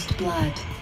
First blood.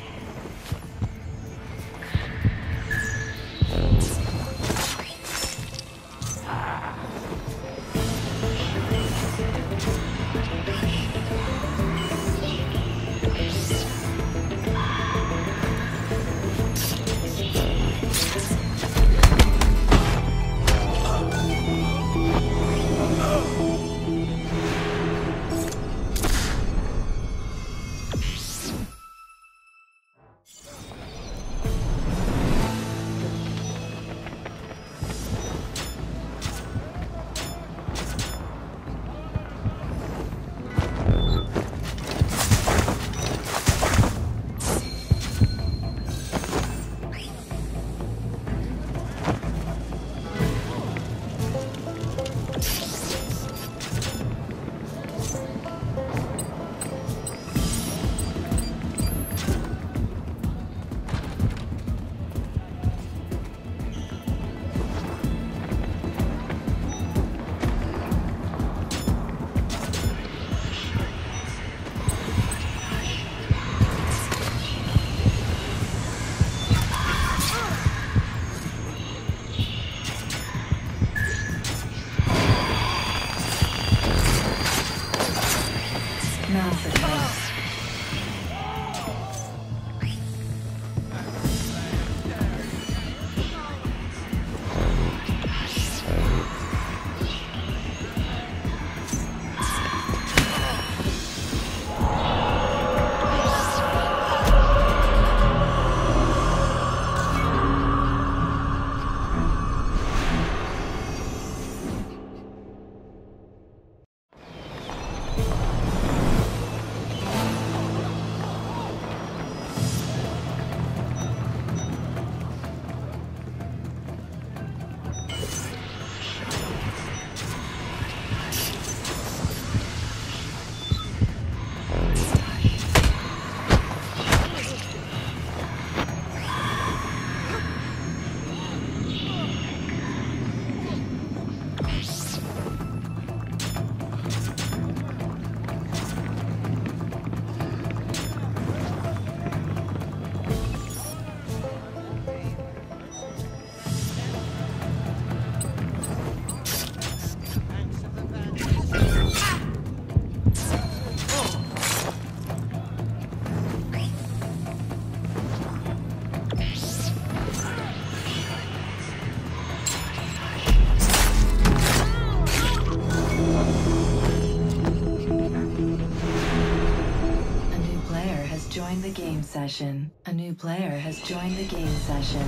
Session. A new player has joined the game session.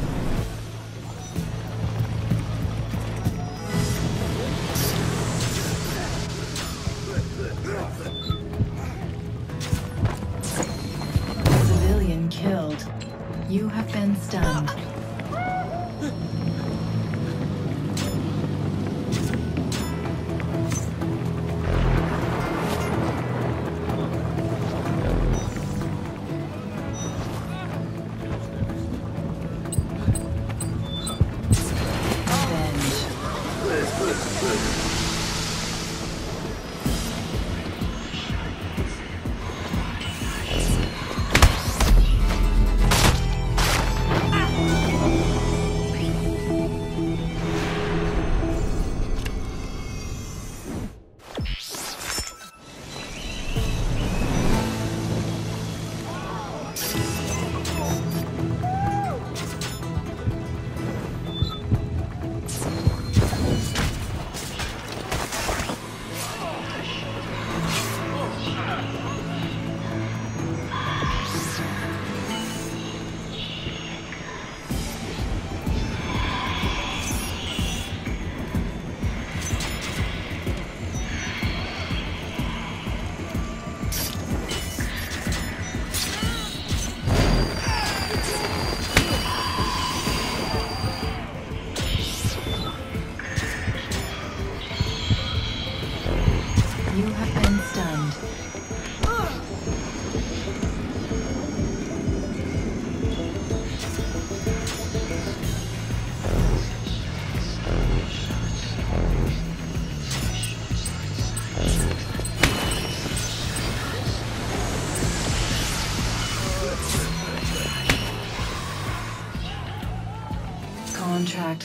Civilian killed. You have been stunned.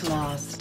Lost.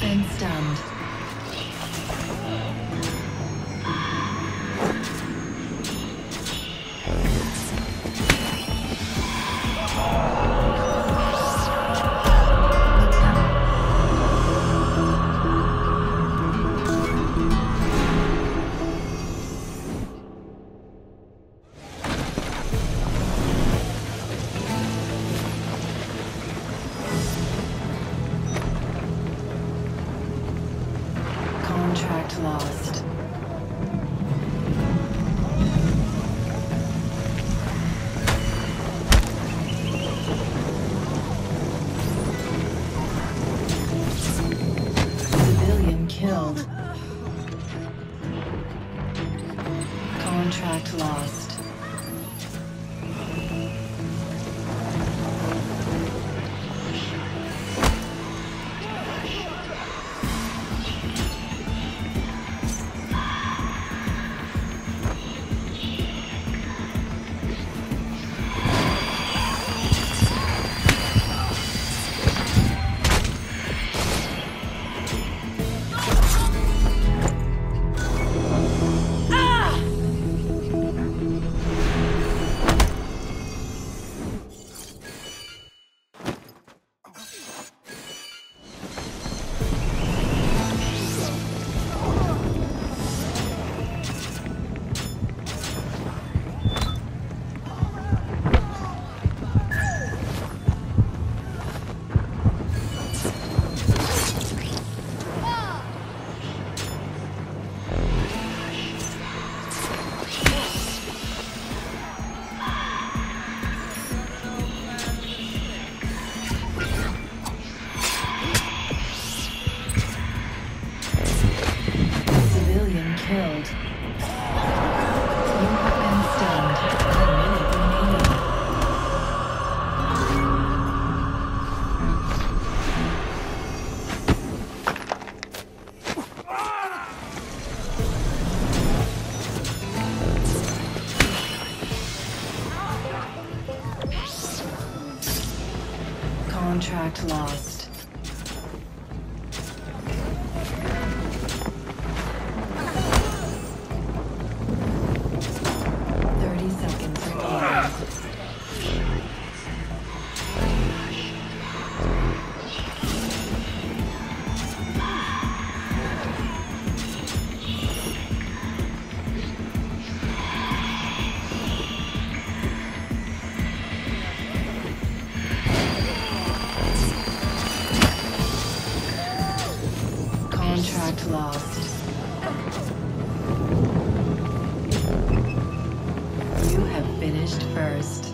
Been stunned. Contract lost. You have finished first.